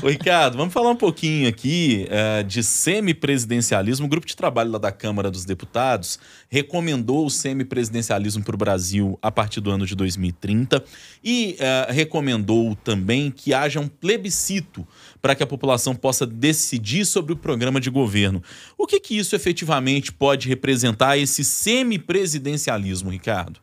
Ricardo, vamos falar um pouquinho aqui uh, de semipresidencialismo. O grupo de trabalho lá da Câmara dos Deputados recomendou o semipresidencialismo para o Brasil a partir do ano de 2030 e uh, recomendou também que haja um plebiscito para que a população possa decidir sobre o programa de governo. O que, que isso efetivamente pode representar, esse semipresidencialismo, Ricardo?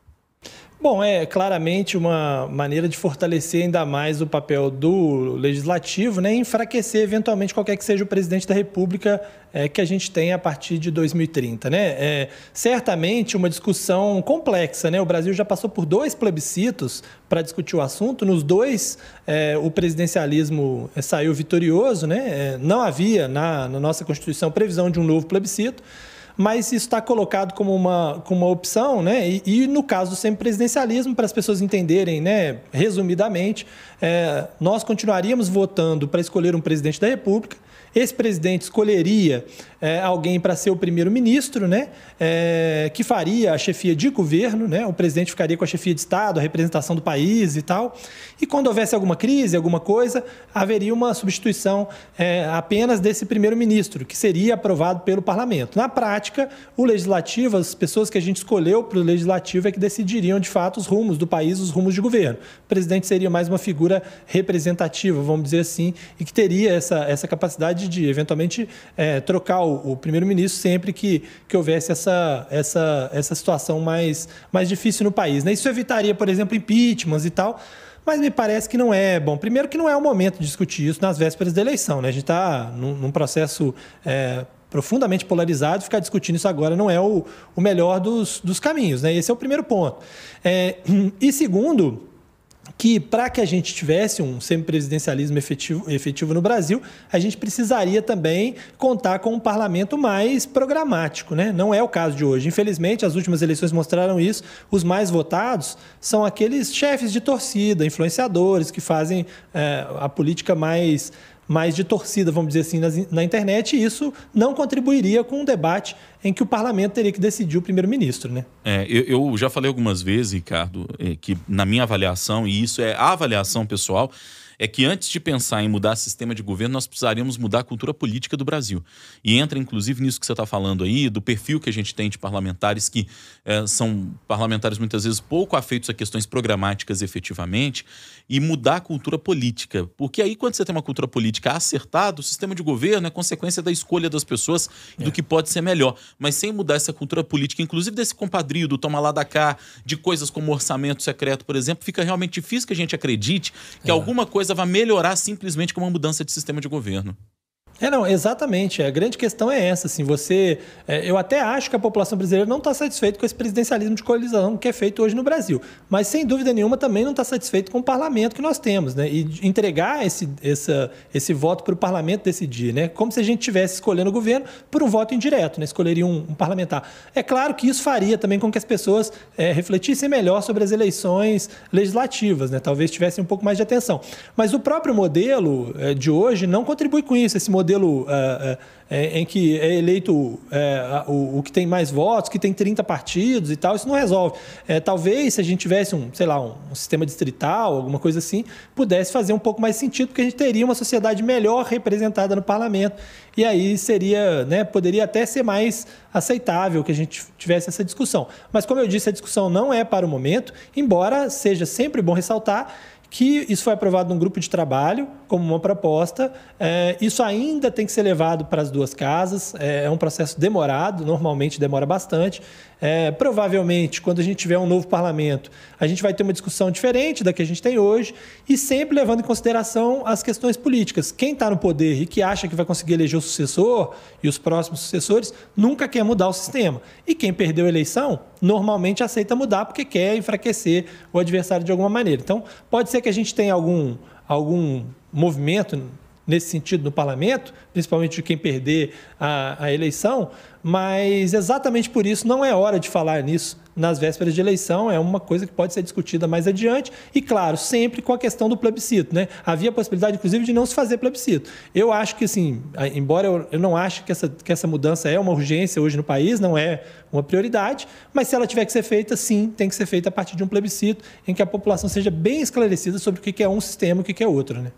Bom, é claramente uma maneira de fortalecer ainda mais o papel do legislativo, né, e enfraquecer eventualmente qualquer que seja o presidente da República é, que a gente tem a partir de 2030. Né? É, certamente uma discussão complexa. Né? O Brasil já passou por dois plebiscitos para discutir o assunto. Nos dois, é, o presidencialismo é, saiu vitorioso. Né? É, não havia na, na nossa Constituição previsão de um novo plebiscito mas isso está colocado como uma, como uma opção, né? E, e no caso do semipresidencialismo, para as pessoas entenderem, né, resumidamente, é, nós continuaríamos votando para escolher um presidente da República esse presidente escolheria é, alguém para ser o primeiro-ministro, né, é, que faria a chefia de governo, né, o presidente ficaria com a chefia de Estado, a representação do país e tal. E quando houvesse alguma crise, alguma coisa, haveria uma substituição é, apenas desse primeiro-ministro, que seria aprovado pelo parlamento. Na prática, o legislativo, as pessoas que a gente escolheu para o legislativo é que decidiriam de fato os rumos do país, os rumos de governo. O presidente seria mais uma figura representativa, vamos dizer assim, e que teria essa, essa capacidade possibilidade de, eventualmente, é, trocar o, o primeiro-ministro sempre que, que houvesse essa, essa, essa situação mais, mais difícil no país. Né? Isso evitaria, por exemplo, impeachments e tal. Mas me parece que não é bom. Primeiro, que não é o momento de discutir isso nas vésperas da eleição. Né? A gente está num, num, processo é, profundamente polarizado. Ficar discutindo isso agora não é o, o melhor dos, dos caminhos. Né? Esse é o primeiro ponto. É, e segundo, que para que a gente tivesse um semipresidencialismo efetivo, efetivo no Brasil, a gente precisaria também contar com um parlamento mais programático. Né? Não é o caso de hoje. Infelizmente, as últimas eleições mostraram isso. Os mais votados são aqueles chefes de torcida, influenciadores, que fazem é, a política mais mais de torcida, vamos dizer assim, na internet, e isso não contribuiria com um debate em que o parlamento teria que decidir o primeiro-ministro. Né? É, eu, eu, já falei algumas vezes, Ricardo, é, que na minha avaliação, e isso é a avaliação pessoal, é que antes de pensar em mudar sistema de governo, nós precisaríamos mudar a cultura política do Brasil. E entra, inclusive, nisso que você está falando aí, do perfil que a gente tem de parlamentares que é, são parlamentares muitas vezes pouco afeitos a questões programáticas efetivamente, e mudar a cultura política. Porque aí, quando você tem uma cultura política acertada, o sistema de governo é consequência da escolha das pessoas é. do que pode ser melhor. Mas sem mudar essa cultura política, inclusive desse compadrio, do toma lá da cá, de coisas como orçamento secreto, por exemplo, fica realmente difícil que a gente acredite que é. alguma coisa coisa vai melhorar simplesmente com uma mudança de sistema de governo. É, não, exatamente. A grande questão é essa. Assim, você, é, eu até acho que a população brasileira não está satisfeita com esse presidencialismo de coalizão que é feito hoje no Brasil. Mas, sem dúvida nenhuma, também não está satisfeito com o parlamento que nós temos. Né? E entregar esse, essa, esse voto para o parlamento decidir. Né? Como se a gente estivesse escolhendo o governo por um voto indireto, né? escolheria um, um parlamentar. É claro que isso faria também com que as pessoas é, refletissem melhor sobre as eleições legislativas. Né? Talvez tivessem um pouco mais de atenção. Mas o próprio modelo é, de hoje não contribui com isso. Esse modelo modelo é, é, em que é eleito é, o, o, que tem mais votos, que tem 30 partidos e tal, isso não resolve. É, talvez se a gente tivesse um, sei lá, um, um, sistema distrital, alguma coisa assim, pudesse fazer um pouco mais sentido, porque a gente teria uma sociedade melhor representada no parlamento e aí seria, né, poderia até ser mais aceitável que a gente tivesse essa discussão. Mas como eu disse, a discussão não é para o momento, embora seja sempre bom ressaltar que isso foi aprovado num grupo de trabalho como uma proposta. É, isso ainda tem que ser levado para as duas casas. É, é um processo demorado, normalmente demora bastante. É, provavelmente, quando a gente tiver um novo parlamento, a gente vai ter uma discussão diferente da que a gente tem hoje e sempre levando em consideração as questões políticas. Quem está no poder e que acha que vai conseguir eleger o sucessor e os próximos sucessores nunca quer mudar o sistema. E quem perdeu a eleição normalmente aceita mudar porque quer enfraquecer o adversário de alguma maneira. Então, pode ser que a gente tenha algum, algum movimento nesse sentido no parlamento, principalmente de quem perder a, a, eleição, mas exatamente por isso não é hora de falar nisso nas vésperas de eleição, é uma coisa que pode ser discutida mais adiante, e claro, sempre com a questão do plebiscito. Né? Havia a possibilidade, inclusive, de não se fazer plebiscito. Eu acho que, assim, embora eu, eu não ache que essa, que essa mudança é uma urgência hoje no país, não é uma prioridade, mas se ela tiver que ser feita, sim, tem que ser feita a partir de um plebiscito em que a população seja bem esclarecida sobre o que é um sistema e o que é outro. Né?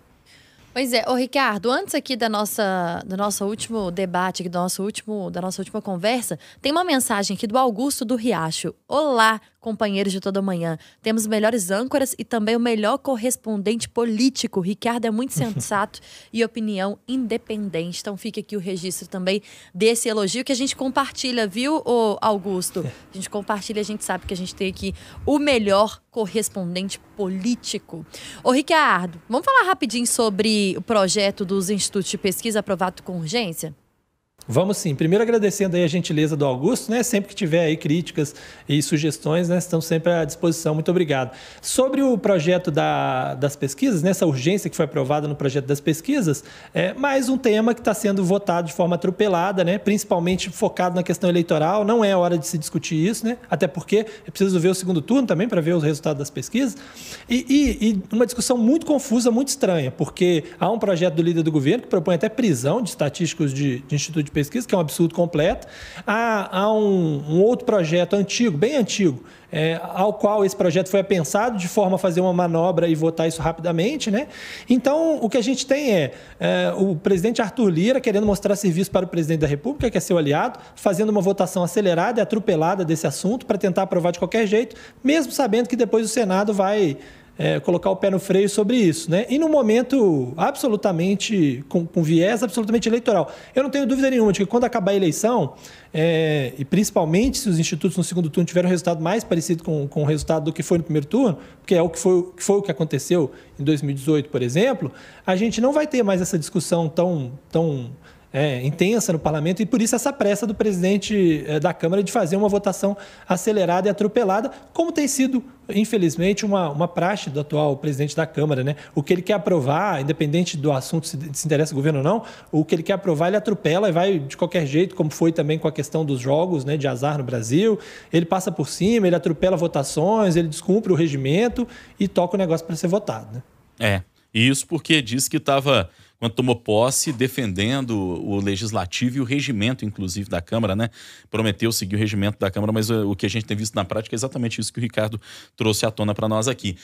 Pois é, ô Ricardo, antes aqui da nossa, do nosso último debate, do nosso último, da nossa última conversa, tem uma mensagem aqui do Augusto do Riacho. Olá, companheiros de toda manhã. Temos melhores âncoras e também o melhor correspondente político. Ricardo é muito sensato e opinião independente. Então fica aqui o registro também desse elogio que a gente compartilha, viu, Augusto? A gente compartilha, a gente sabe que a gente tem aqui o melhor correspondente político. Ô Ricardo, vamos falar rapidinho sobre o projeto dos institutos de pesquisa aprovado com urgência? Vamos sim. Primeiro agradecendo aí a gentileza do Augusto, né? Sempre que tiver aí críticas e sugestões, né? Estamos sempre à disposição. Muito obrigado. Sobre o projeto da, das pesquisas, nessa né? urgência que foi aprovada no projeto das pesquisas, é mais um tema que está sendo votado de forma atropelada, né? Principalmente focado na questão eleitoral. Não é hora de se discutir isso, né? Até porque é preciso ver o segundo turno também para ver os resultados das pesquisas. E, e, e uma discussão muito confusa, muito estranha, porque há um projeto do líder do governo que propõe até prisão de estatísticos de, de instituto de de pesquisa, que é um absurdo completo. Há, há um, um, outro projeto antigo, bem antigo, é, ao qual esse projeto foi pensado de forma a fazer uma manobra e votar isso rapidamente. Né? Então, o que a gente tem é, é o presidente Arthur Lira querendo mostrar serviço para o presidente da República, que é seu aliado, fazendo uma votação acelerada e atropelada desse assunto para tentar aprovar de qualquer jeito, mesmo sabendo que depois o Senado vai é, colocar o pé no freio sobre isso. Né? E num momento absolutamente, com, com, viés absolutamente eleitoral. Eu não tenho dúvida nenhuma de que quando acabar a eleição, é, e principalmente se os institutos no segundo turno tiverem um resultado mais parecido com, com o resultado do que foi no primeiro turno, que é o que foi, que foi o que aconteceu em 2018, por exemplo, a gente não vai ter mais essa discussão tão, tão é, intensa no parlamento e por isso essa pressa do presidente é, da Câmara de fazer uma votação acelerada e atropelada, como tem sido, infelizmente, uma, uma praxe do atual presidente da Câmara. Né? O que ele quer aprovar, independente do assunto se, se interessa o governo ou não, o que ele quer aprovar ele atropela e vai de qualquer jeito, como foi também com a questão dos jogos né, de azar no Brasil. Ele passa por cima, ele atropela votações, ele descumpre o regimento e toca o negócio para ser votado. Né? É, isso porque diz que estava quando tomou posse, defendendo o legislativo e o regimento, inclusive, da Câmara, né? Prometeu seguir o regimento da Câmara, mas o que a gente tem visto na prática é exatamente isso que o Ricardo trouxe à tona para nós aqui.